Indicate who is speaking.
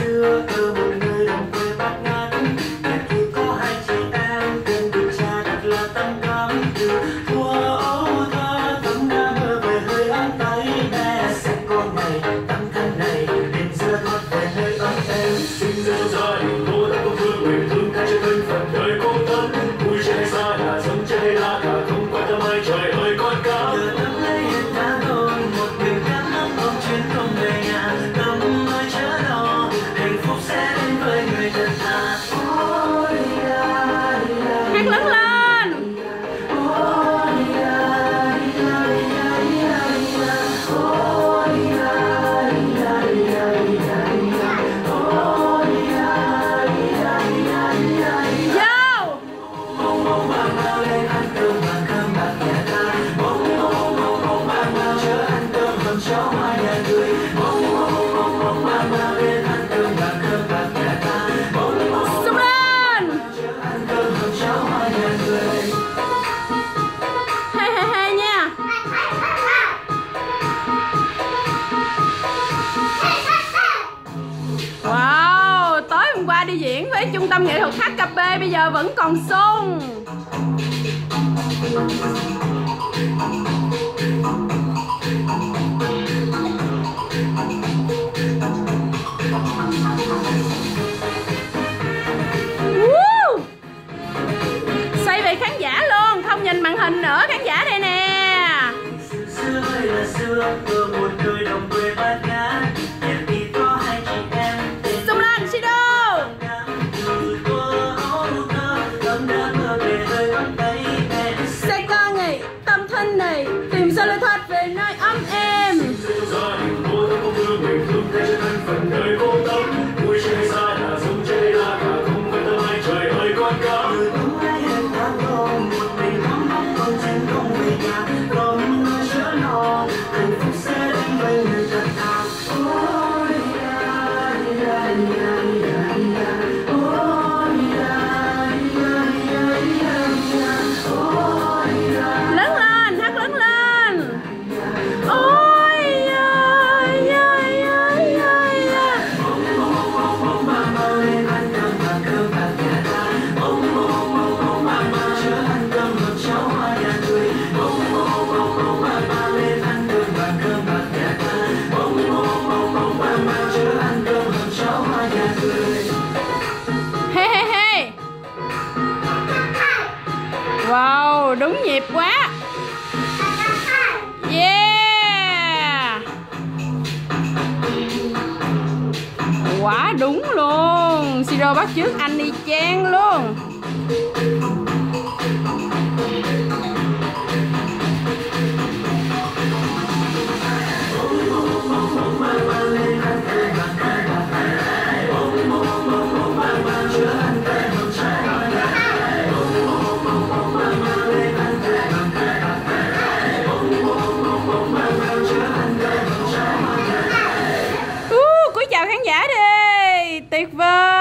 Speaker 1: xưa ở một đồng quê bát ngát. Nhà kia có hai chị em tên được cha đặt là tâm thắm từ thuở
Speaker 2: phía trung tâm nghệ thuật HKP bây giờ vẫn còn sung. Woo! Xoay về khán giả luôn, không nhìn màn hình nữa khán giả đây nè.
Speaker 1: Xưa, xưa là xưa, một nơi đồng Đúng
Speaker 2: nhịp quá. Yeah. Quá đúng luôn. Siro bắt trước anh đi chang luôn. chào khán giả đi. Tuyệt vời.